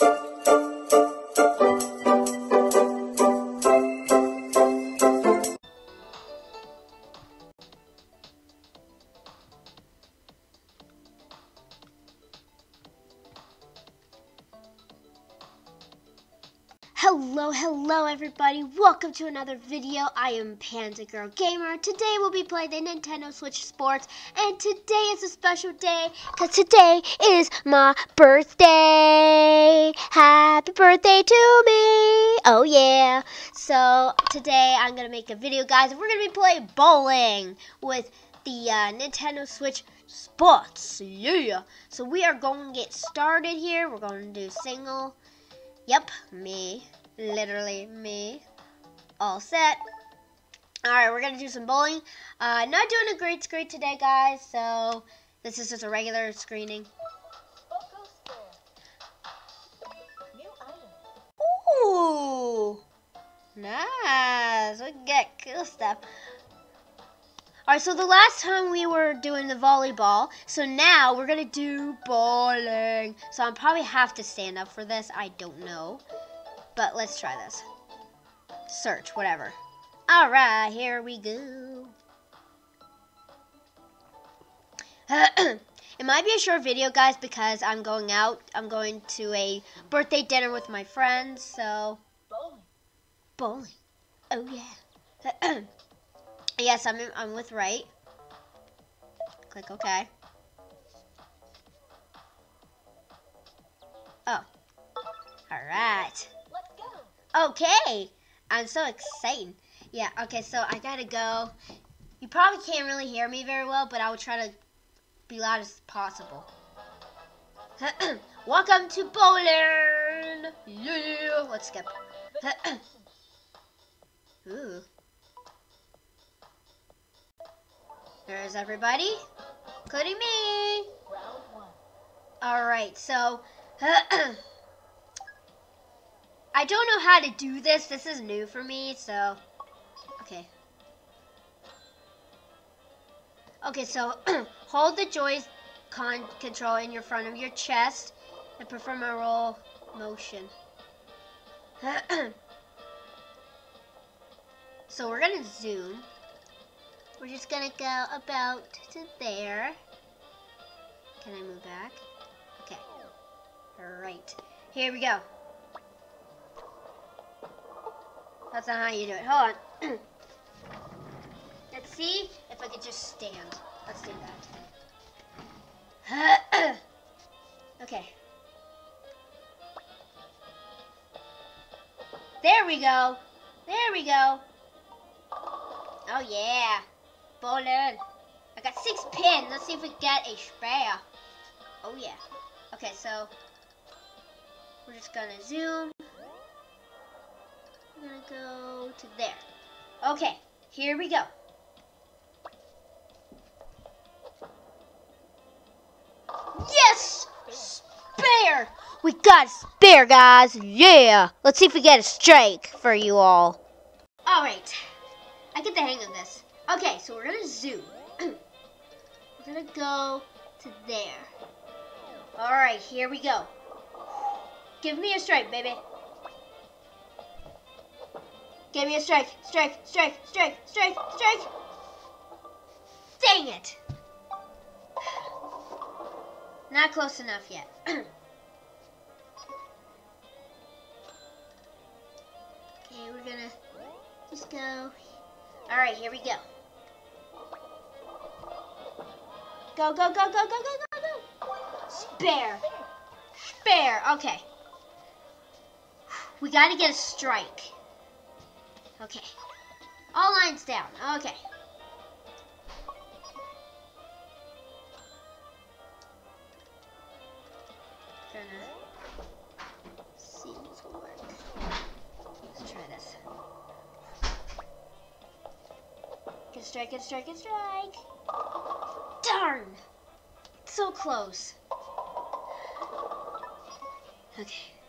Hello, Welcome to another video. I am Panda Girl Gamer. Today we'll be playing the Nintendo Switch Sports and today is a special day cuz today is my birthday. Happy birthday to me. Oh yeah. So, today I'm to make a video guys. We're to be playing bowling with the uh, Nintendo Switch Sports. Yeah. So, we are going to get started here. We're going to do single Yep, me. Literally me. All set. Alright, we're going to do some bowling. Uh, not doing a great screen today, guys, so this is just a regular screening. Ooh! Nice! We get cool stuff. Alright, so the last time we were doing the volleyball, so now we're to do bowling. So i probably have to stand up for this. I don't know. But let's try this. Search, whatever. Alright, here we go. it might be a short video, guys, because I'm going out. I'm going to a birthday dinner with my friends, so... Bowling. Bowling. Oh, yeah. Yes, I'm, in, I'm with right. Click OK. Oh. Alright. Okay. I'm so excited. Yeah, okay, so I gotta go. You probably can't really hear me very well, but I will try to be loud as possible. Welcome to Bowling! Yeah! Let's skip. Ooh. There's everybody, including me. All right, so I don't know how to do this. This is new for me, so okay. Okay, so hold the Joy-Con control in your front of your chest and perform a roll motion. so we're gonna zoom. We're just gonna go about to there. Can I move back? Okay. Alright. Here we go. That's not how you do it. Hold on. Let's see if I could just stand. Let's do that. okay. There we go. There we go. Oh yeah. Bowling. I got six pins. Let's see if we get a spare. Oh, yeah. Okay, so we're just to zoom. Go to there. Okay, here we go. Yes! Spare! We got a spare, guys. Yeah! Let's see if we get a strike for you all. Alright. I get the hang of this. Okay, so we're gonna zoom. we're gonna go to there. All right, here we go. Give me a strike, baby. Give me a strike, strike, strike, strike, strike, strike. Dang it. Not close enough yet. okay, we're gonna just go. All right, here we go. Go, go, go, go, go, go, go, go. Spare. Spare. Okay. We got to get a strike. Okay. All lines down. Okay. Gonna see this will work. Let's try this. Get strike, get strike, get strike. Darn! So close. Okay.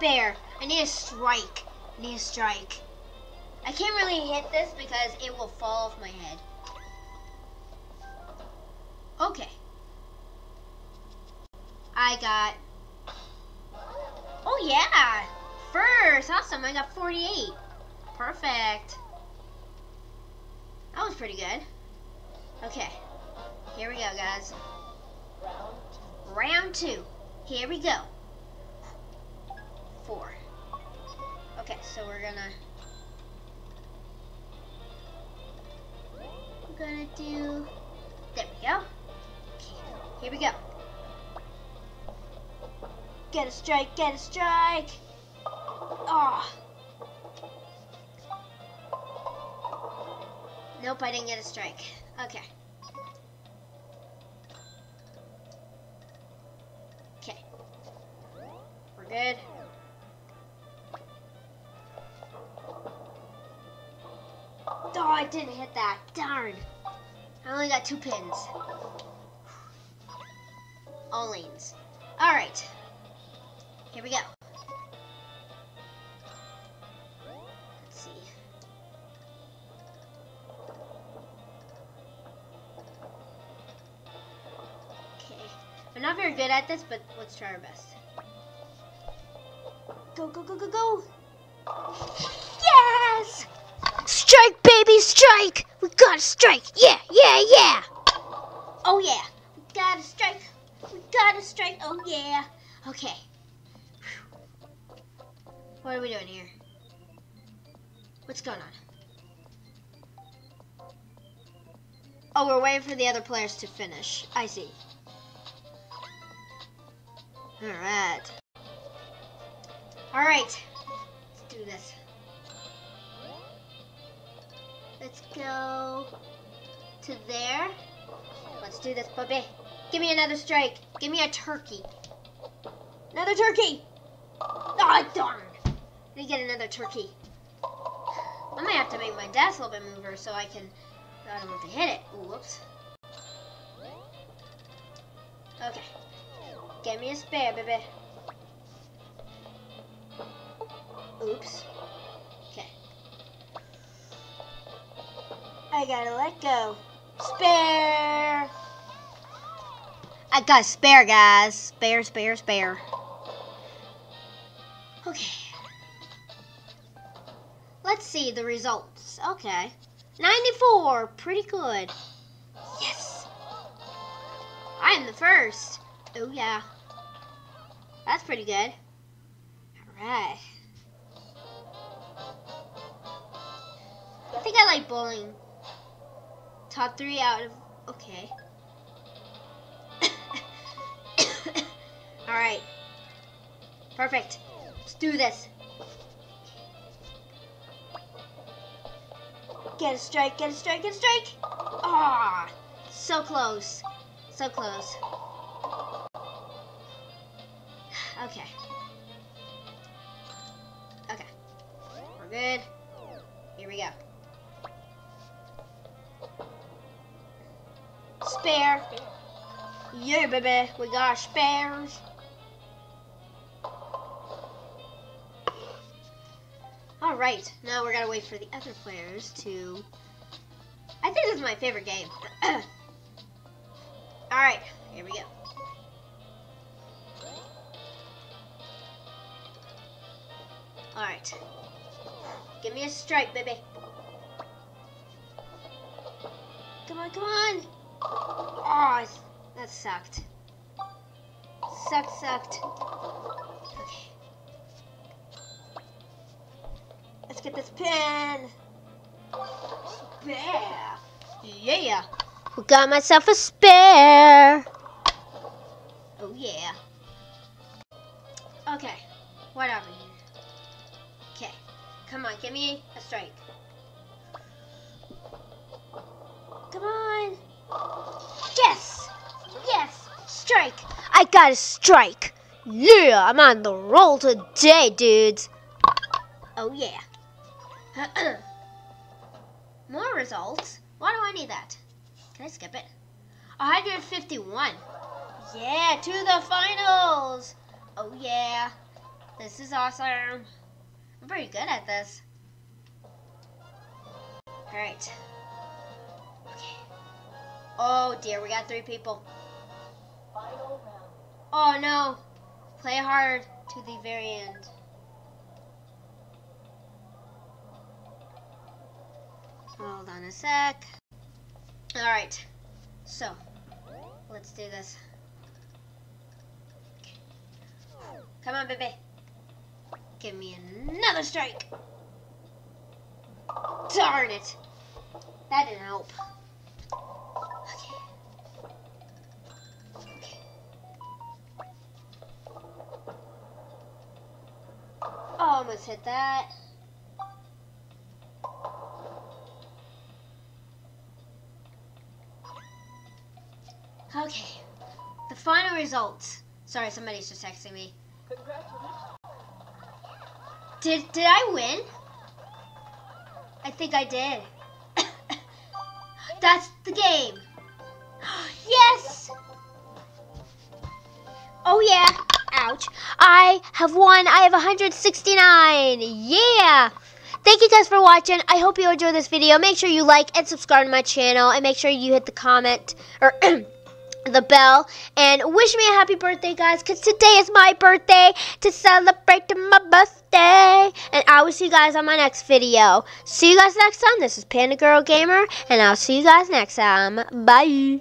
Spare. I need a strike. I need a strike. I can't really hit this because it will fall off my head. Okay. I got... Oh yeah! First! Awesome, I got 48. Perfect. That was pretty good. Okay. Here we go, guys. Round two. Here we go. Four. Okay, so we're gonna... We're gonna do... There we go. Okay, here we go. Get a strike, get a strike! Oh. Nope, I didn't get a strike. Okay. Okay. We're good. Didn't hit that. Darn. I only got two pins. All lanes. Alright. Here we go. Let's see. Okay. I'm not very good at this, but let's try our best. Go, go, go, go, go! Strike, baby, strike! We gotta strike! Yeah, yeah, yeah! Oh, yeah. We gotta strike. We gotta strike. Oh, yeah. Okay. What are we doing here? What's going on? Oh, we're waiting for the other players to finish. I see. Alright. Alright. Let's do this. Let's go to there. Let's do this, puppy. Give me another strike. Give me a turkey. Another turkey! Oh, darn! Let me get another turkey. I might have to make my desk a little bit mover so I can, I don't have to hit it. Ooh, whoops. Okay. Get me a spare, baby. Oops. I gotta let go. Spare! I got spare, guys. Spare, spare, spare. Okay. Let's see the results. Okay. 94. Pretty good. Yes. I am the first. Oh, yeah. That's pretty good. Alright. I think I like bowling. Top three out of... Okay. Alright. Perfect. Let's do this. Get a strike, get a strike, get a strike! Ah, so close. So close. Okay. Okay. We're good. Here we go. Spare. Yeah, baby. We got spares. All right. Now we're gonna wait for the other players to. I think this is my favorite game. All right. Here we go. All right. Give me a strike, baby. Come on, come on. Oh, that sucked. Sucked, sucked. Okay. Let's get this pin. Spare. Yeah. We got myself a spare. Oh, yeah. Okay. What happened here? Okay. Come on, give me a strike. I got a strike! Yeah, I'm on the roll today, dudes. Oh, yeah. More results? Why do I need that? Can I skip it? 151. Yeah, to the finals. Oh, yeah. This is awesome. I'm pretty good at this. Alright. Okay. Oh dear, we got three people. Oh no. Play hard to the very end. Hold on a sec. Alright. So, let's do this. Come on, baby. Give me another strike. Darn it. That didn't help. Almost hit that. Okay. The final results. Sorry, somebody's just texting me. Did did I win? I think I did. That's the game. yes! Oh yeah. Ouch. I have won. I have 169. Yeah. Thank you guys for watching. I hope you enjoyed this video. Make sure you like and subscribe to my channel. And make sure you hit the comment or the bell and wish me a happy birthday guys because today is my birthday to celebrate my birthday and i will see you guys on my next video see you guys next time this is panda girl gamer and i'll see you guys next time bye